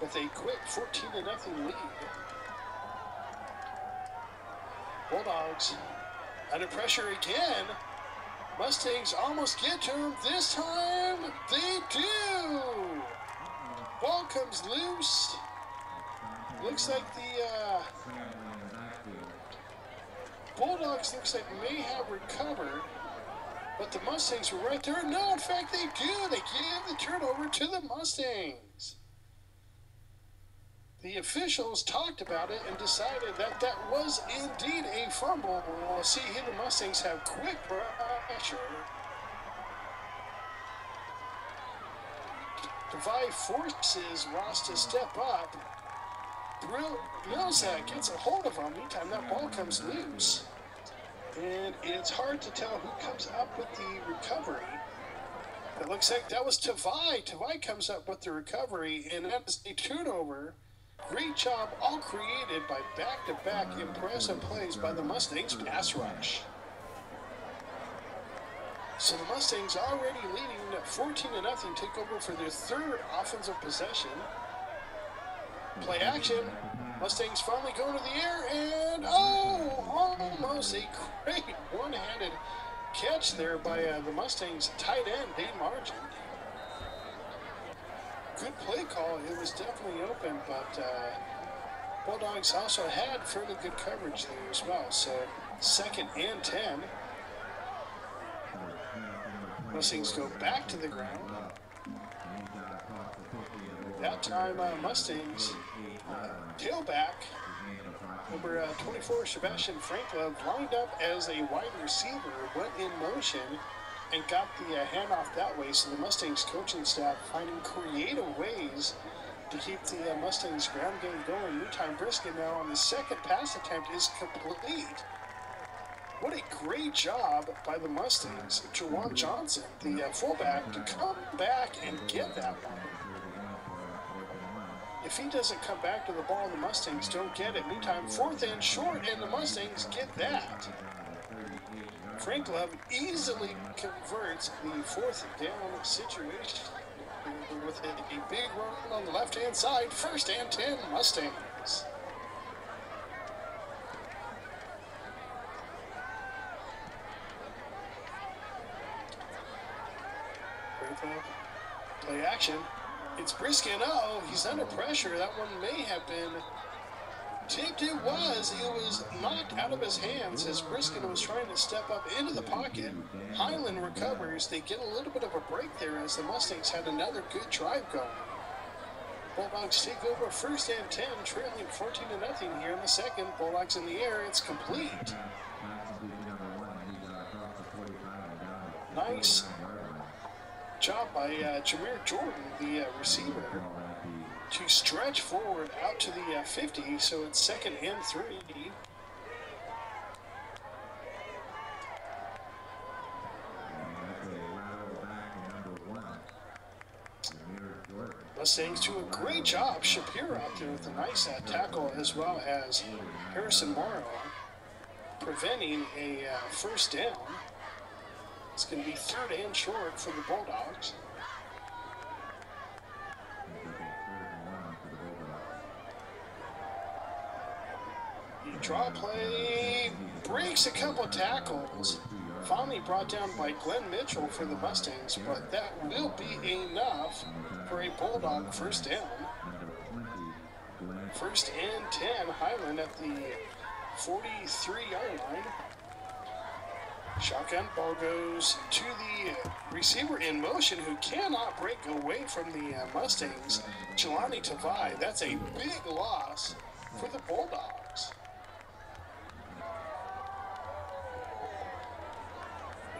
with a quick 14 to nothing lead. Bulldogs under pressure again. Mustangs almost get to him. This time they do. Ball comes loose. Looks like the uh, Bulldogs looks like may have recovered, but the Mustangs were right there. No, in fact they do. They give the turnover to the Mustangs. The officials talked about it and decided that that was indeed a fumble. We'll see here the Mustangs have quick pressure. Devy forces Ross to step up. Brill Millsap gets a hold of him. Meantime, that ball comes loose. And it's hard to tell who comes up with the recovery. It looks like that was Tavai. Tavai comes up with the recovery, and that is a turnover. Great job, all created by back-to-back impressive plays by the Mustangs pass rush. So the Mustangs already leading 14 to nothing take over for their third offensive possession. Play action. Mustangs finally go to the air and oh, almost a great one-handed catch there by uh, the Mustangs tight end Dane Margin good play call. It was definitely open, but uh, Bulldogs also had fairly good coverage there as well. So second and 10. Mustangs go back to the ground. That time, uh, Mustangs uh, tailback number uh, 24, Sebastian Franklin, lined up as a wide receiver, went in motion, and got the uh, handoff that way. So the Mustangs coaching staff finding creative ways to keep the uh, Mustangs ground game going. Meantime, Briskin now on the second pass attempt is complete. What a great job by the Mustangs. Jawan Johnson, the uh, fullback, to come back and get that one. If he doesn't come back to the ball, the Mustangs don't get it. Meantime, fourth and short, and the Mustangs get that. Frank Love easily converts the fourth down situation with a, a big run on the left-hand side. First and 10 Mustangs. Play action. It's Briskin. Oh, he's under pressure. That one may have been tipped. It was. It was knocked out of his hands as Briskin was trying to step up into the pocket. Highland recovers. They get a little bit of a break there as the Mustangs had another good drive going. Bulldogs take over first and 10, trailing 14 to nothing here in the second. Bulldogs in the air. It's complete. Nice job by uh, Jameer Jordan, the uh, receiver, to stretch forward out to the uh, 50, so it's second and three. Mustangs do a great job. Shapiro out there with a nice uh, tackle as well as Harrison Morrow preventing a uh, first down. It's going to be third and short for the Bulldogs. The draw play breaks a couple tackles. Finally brought down by Glenn Mitchell for the Mustangs, but that will be enough for a Bulldog first down. First and 10, Highland at the 43 yard line. Shotgun ball goes to the receiver in motion who cannot break away from the uh, Mustangs. Jelani Tavai. That's a big loss for the Bulldogs.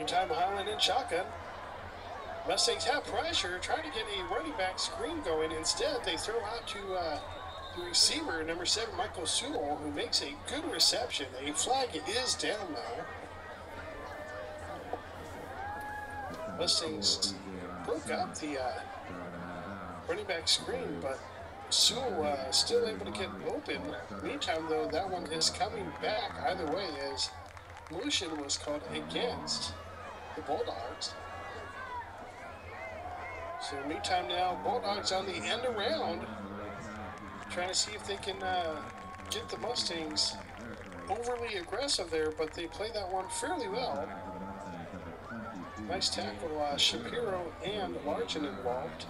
Meantime, Highland in shotgun. Mustangs have pressure, trying to get a running back screen going. Instead, they throw out to uh, the receiver, number seven, Michael Sewell, who makes a good reception. A flag is down, though. Mustangs broke up the uh, running back screen, but Sewell uh, still able to get open. Meantime, though, that one is coming back either way as motion was called against the Bulldogs. So meantime now, Bulldogs on the end around. trying to see if they can uh, get the Mustangs overly aggressive there, but they play that one fairly well. Nice tackle, uh, Shapiro and Largent involved.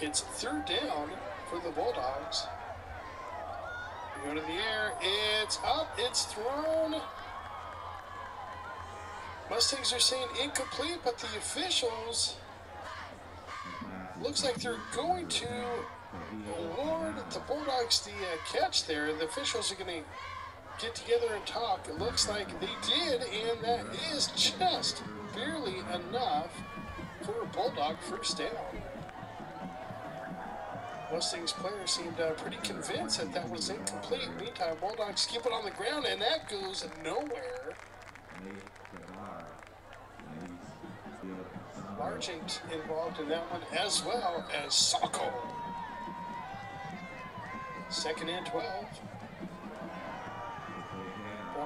It's third down for the Bulldogs. Go to the air. It's up. It's thrown. Mustangs are saying incomplete, but the officials looks like they're going to award the Bulldogs the uh, catch there. The officials are going to get together and talk. It looks like they did, and that is just barely enough for a Bulldog first down. Mustangs player seemed uh, pretty convinced that that was incomplete. Meantime, Bulldogs keep it on the ground, and that goes nowhere. Largent involved in that one as well as Sacco. Second and 12.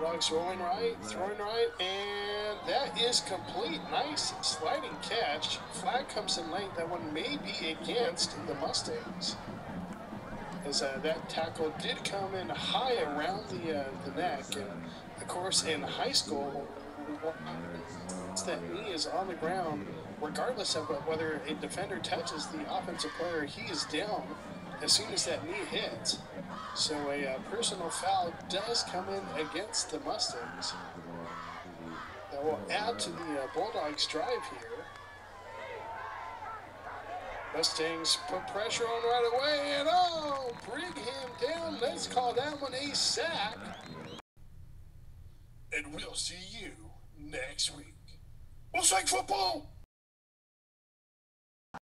Bulldogs rolling right, throwing right, and that is complete. Nice sliding catch. Flag comes in late. That one may be against the Mustangs. As uh, that tackle did come in high around the, uh, the neck. And of course, in high school, that knee is on the ground, regardless of whether a defender touches the offensive player, he is down as soon as that knee hits. So a uh, personal foul does come in against the Mustangs. That will add to the uh, Bulldogs' drive here. Mustangs put pressure on right away, and oh, bring him down. Let's call that one a sack. And we'll see you next week. We'll Football!